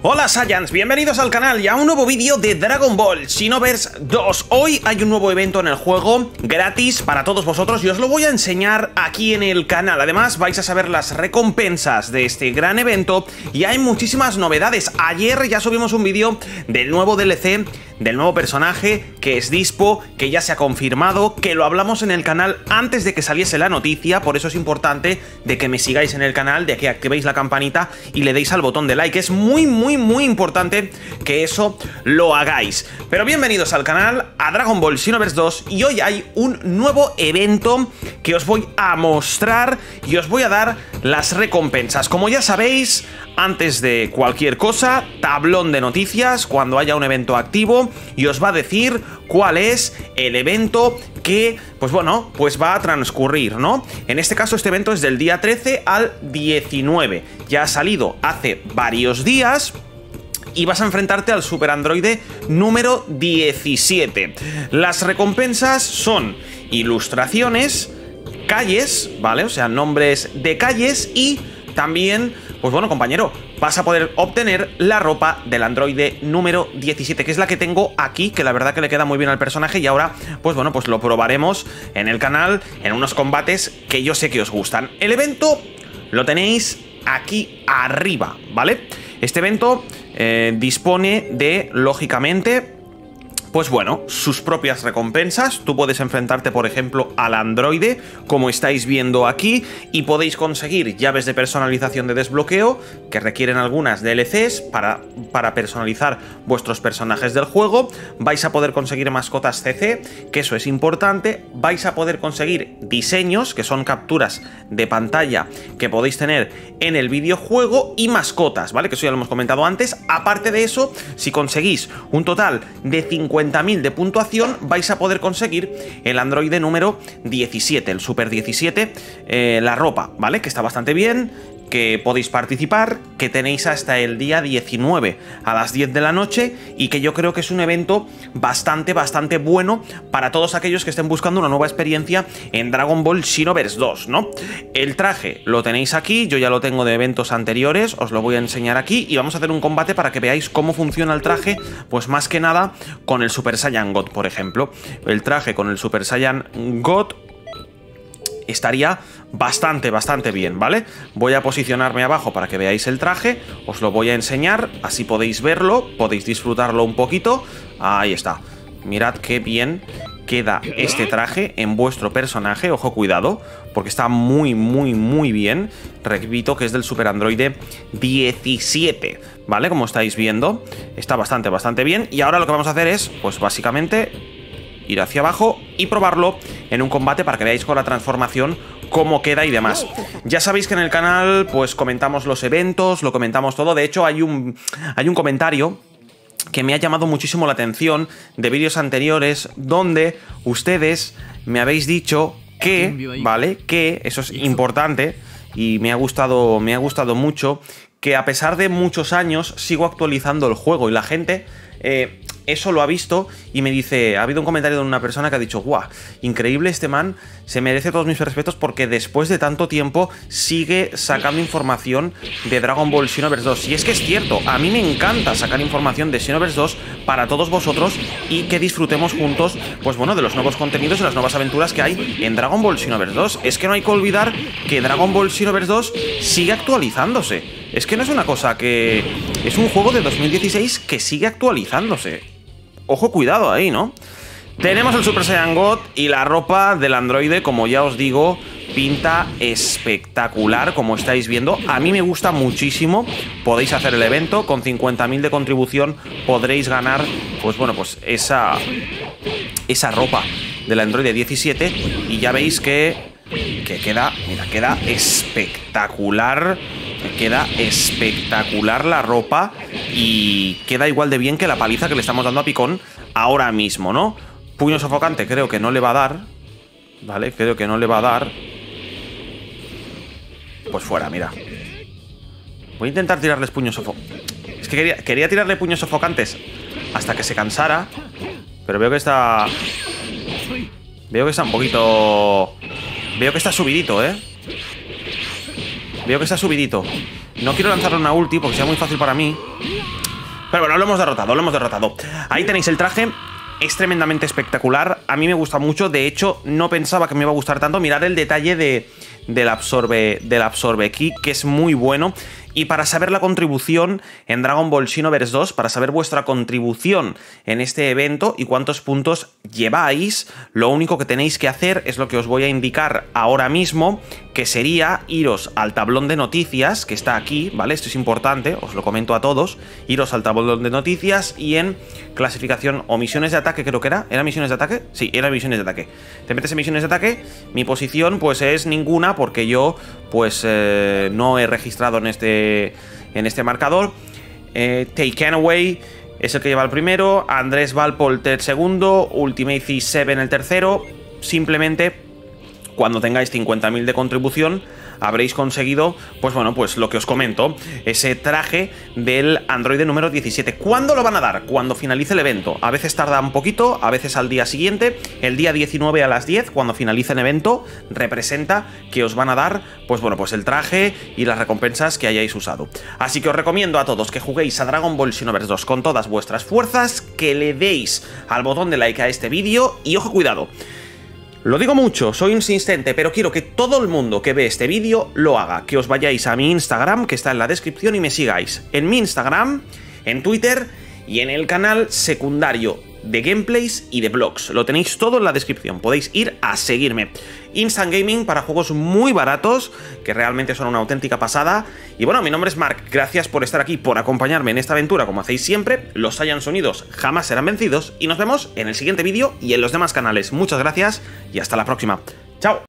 Hola Saiyans, bienvenidos al canal y a un nuevo vídeo de Dragon Ball Xenoverse 2 Hoy hay un nuevo evento en el juego, gratis para todos vosotros y os lo voy a enseñar aquí en el canal. Además vais a saber las recompensas de este gran evento y hay muchísimas novedades. Ayer ya subimos un vídeo del nuevo DLC, del nuevo personaje que es Dispo, que ya se ha confirmado Que lo hablamos en el canal antes de que saliese la noticia Por eso es importante de que me sigáis en el canal, de que activéis la campanita y le deis al botón de like Es muy muy muy, importante que eso lo hagáis. Pero bienvenidos al canal, a Dragon Ball Xenoverse 2, y hoy hay un nuevo evento que os voy a mostrar y os voy a dar las recompensas. Como ya sabéis, antes de cualquier cosa, tablón de noticias cuando haya un evento activo y os va a decir cuál es el evento que, pues bueno, pues va a transcurrir, ¿no? En este caso este evento es del día 13 al 19. Ya ha salido hace varios días, y vas a enfrentarte al Super Androide número 17. Las recompensas son ilustraciones, calles, ¿vale? O sea, nombres de calles y también, pues bueno, compañero, vas a poder obtener la ropa del androide número 17, que es la que tengo aquí, que la verdad que le queda muy bien al personaje y ahora, pues bueno, pues lo probaremos en el canal, en unos combates que yo sé que os gustan. El evento lo tenéis aquí arriba, ¿vale? Este evento eh, dispone de, lógicamente, pues bueno, sus propias recompensas. Tú puedes enfrentarte, por ejemplo, al androide, como estáis viendo aquí, y podéis conseguir llaves de personalización de desbloqueo, que requieren algunas DLCs para, para personalizar vuestros personajes del juego. Vais a poder conseguir mascotas CC, que eso es importante. Vais a poder conseguir diseños, que son capturas de pantalla que podéis tener en el videojuego, y mascotas, ¿vale? Que eso ya lo hemos comentado antes. Aparte de eso, si conseguís un total de 50 50.000 de puntuación vais a poder conseguir el androide número 17, el Super 17, eh, la ropa, ¿vale? Que está bastante bien, que podéis participar, que tenéis hasta el día 19 a las 10 de la noche y que yo creo que es un evento bastante, bastante bueno para todos aquellos que estén buscando una nueva experiencia en Dragon Ball Xenoverse 2, ¿no? El traje lo tenéis aquí, yo ya lo tengo de eventos anteriores, os lo voy a enseñar aquí y vamos a hacer un combate para que veáis cómo funciona el traje, pues más que nada con el Super Saiyan God, por ejemplo. El traje con el Super Saiyan God estaría bastante, bastante bien, ¿vale? Voy a posicionarme abajo para que veáis el traje, os lo voy a enseñar, así podéis verlo, podéis disfrutarlo un poquito. Ahí está. Mirad qué bien queda este traje en vuestro personaje, ojo cuidado, porque está muy, muy, muy bien. Repito que es del Super Android 17, ¿vale? Como estáis viendo, está bastante, bastante bien. Y ahora lo que vamos a hacer es, pues básicamente, ir hacia abajo y probarlo en un combate para que veáis con la transformación cómo queda y demás. Ya sabéis que en el canal pues comentamos los eventos, lo comentamos todo. De hecho hay un, hay un comentario que me ha llamado muchísimo la atención de vídeos anteriores donde ustedes me habéis dicho que, ¿vale? Que eso es importante y me ha gustado, me ha gustado mucho que a pesar de muchos años sigo actualizando el juego y la gente eh, eso lo ha visto y me dice, ha habido un comentario de una persona que ha dicho, guau, increíble este man, se merece todos mis respetos porque después de tanto tiempo sigue sacando información de Dragon Ball Xenoverse 2. Y es que es cierto, a mí me encanta sacar información de Xenoverse 2 para todos vosotros y que disfrutemos juntos, pues bueno, de los nuevos contenidos y las nuevas aventuras que hay en Dragon Ball Xenoverse 2. Es que no hay que olvidar que Dragon Ball Xenoverse 2 sigue actualizándose. Es que no es una cosa que... Es un juego de 2016 que sigue actualizándose ojo, cuidado ahí, ¿no? Tenemos el Super Saiyan God y la ropa del androide, como ya os digo, pinta espectacular, como estáis viendo. A mí me gusta muchísimo. Podéis hacer el evento, con 50.000 de contribución podréis ganar, pues bueno, pues esa, esa ropa del androide 17. Y ya veis que, que queda, mira, queda espectacular. Queda espectacular la ropa y queda igual de bien que la paliza que le estamos dando a Picón ahora mismo, ¿no? Puño sofocante creo que no le va a dar. ¿Vale? Creo que no le va a dar. Pues fuera, mira. Voy a intentar tirarles puños sofocantes. Es que quería, quería tirarle puños sofocantes hasta que se cansara. Pero veo que está... Veo que está un poquito... Veo que está subidito, ¿eh? Veo que está subidito. No quiero lanzarle una ulti porque sea muy fácil para mí. Pero bueno, lo hemos derrotado, lo hemos derrotado. Ahí tenéis el traje es tremendamente espectacular. A mí me gusta mucho. De hecho, no pensaba que me iba a gustar tanto. Mirad el detalle de, del absorbe, del absorbe key, que es muy bueno. Y para saber la contribución en Dragon Ball Xenoverse 2, para saber vuestra contribución en este evento y cuántos puntos lleváis, lo único que tenéis que hacer es lo que os voy a indicar ahora mismo, que sería iros al tablón de noticias, que está aquí, ¿vale? Esto es importante, os lo comento a todos, iros al tablón de noticias y en clasificación o misiones de ataque, creo que era, ¿era misiones de ataque? Sí, era misiones de ataque. Te metes en misiones de ataque, mi posición pues es ninguna porque yo pues eh, no he registrado en este en este marcador. Eh, Away es el que lleva el primero, Andrés Valpol el segundo, Ultimate C7 el tercero. Simplemente cuando tengáis 50.000 de contribución, habréis conseguido, pues bueno, pues lo que os comento, ese traje del Android número 17. ¿Cuándo lo van a dar? Cuando finalice el evento. A veces tarda un poquito, a veces al día siguiente. El día 19 a las 10, cuando finalice el evento, representa que os van a dar, pues bueno, pues el traje y las recompensas que hayáis usado. Así que os recomiendo a todos que juguéis a Dragon Ball Xenoverse 2 con todas vuestras fuerzas, que le deis al botón de like a este vídeo y ojo cuidado. Lo digo mucho, soy insistente, pero quiero que todo el mundo que ve este vídeo lo haga. Que os vayáis a mi Instagram, que está en la descripción, y me sigáis. En mi Instagram, en Twitter y en el canal secundario de gameplays y de vlogs. Lo tenéis todo en la descripción, podéis ir a seguirme. Instant Gaming para juegos muy baratos, que realmente son una auténtica pasada. Y bueno, mi nombre es Mark, gracias por estar aquí, por acompañarme en esta aventura como hacéis siempre. Los hayan sonidos jamás serán vencidos y nos vemos en el siguiente vídeo y en los demás canales. Muchas gracias y hasta la próxima. ¡Chao!